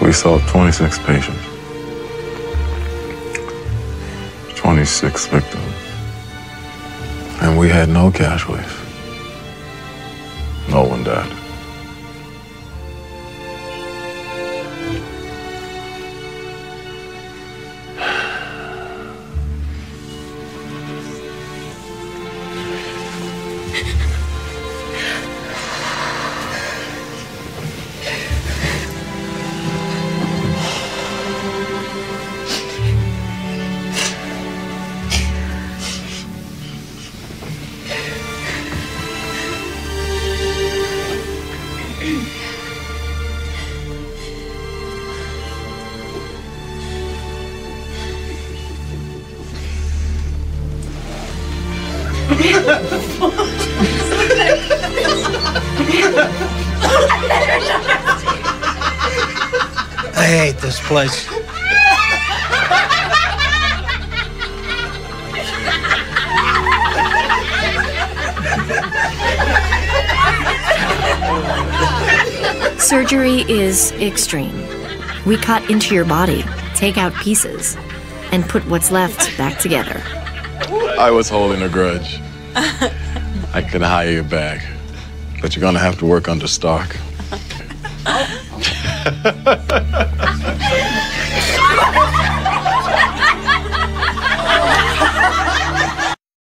We saw 26 patients, 26 victims, and we had no casualties. No one died. I hate this place. Surgery is extreme. We cut into your body, take out pieces, and put what's left back together. I was holding a grudge. I could hire you back, but you're gonna have to work under Stark.